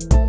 you